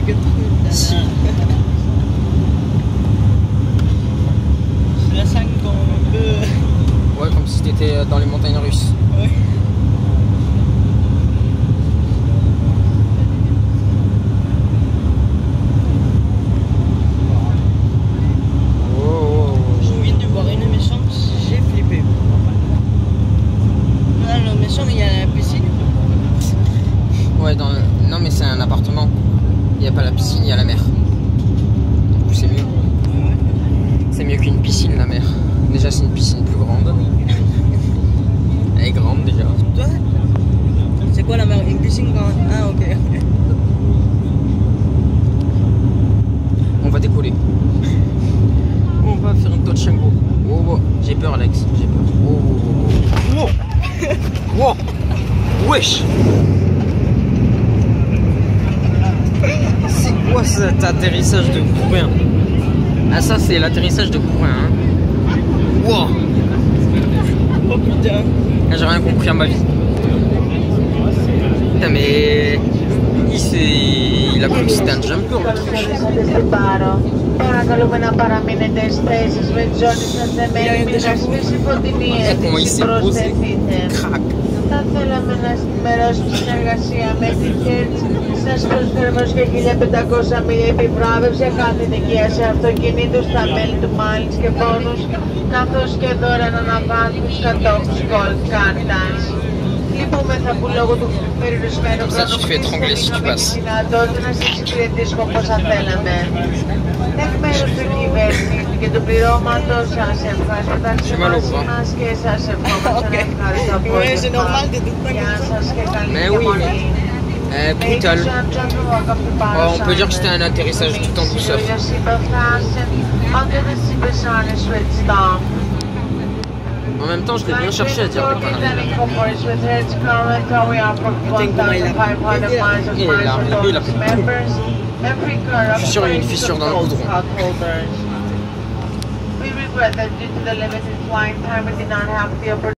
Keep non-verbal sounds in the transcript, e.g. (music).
quelques minutes. Si. C'est la scène qu'on peut... Ouais, comme si t'étais euh, dans les montagnes russes. Ouais. il y a la piscine Ouais, dans le... non mais c'est un appartement piscine, il y a la mer. Du coup, c'est mieux. C'est mieux qu'une piscine, la mer. Déjà, c'est une piscine plus grande. Elle est grande déjà. C'est quoi la mer? Une piscine grande? Ah, ok. On va décoller. On va faire une touch and go. Oh, oh. J'ai peur, Alex. J'ai peur. Oh, oh, oh, oh. Wow. Wow. Wesh. C'est quoi cet atterrissage de Coubin. Ah ça c'est l'atterrissage de Coubin. Hein. Wow. Oh putain. Ah, j'ai rien compris à ma vie. Mais il, il a cru que c'était un jumper le il Crac καταφέραμε να ενημερώσουμε συνεργασία με τη Hertz σας προσφέρουμε και 1500 μιλία επιβράβευση κάθε νοικία σε αυτοκίνητο στα μέλη του Miles και πόνους, καθώς και δώρα να αναβάλουν κατόχους Gold Card Dance. Λυπούμεθα που λόγω του περιορισμένου χρόνου που είχαμε τη δυνατότητας να σας εξυπηρετήσουμε όπως θα θέλαμε. Εκ μέρους του κυβέρνου και του πληρώματος σας ευχαριστώ τα C'est mal au ξεμάσει bras. μας και σας (laughs) ευχόμαστε ένα ευχαριστώ Ouais, c'est normal de tout Γεια σας και καλή Mais oui, διαμονή. Euh, brutal. Oh, on peut dire que c'était un atterrissage tout en douceur. En même temps, je l'ai bien cherché à dire des conneries. Il est là, lui, il a fait tout. Je suis sûr qu'il y a une fissure dans le goudron. We regret that due to the limited flying time, we did not have the opportunity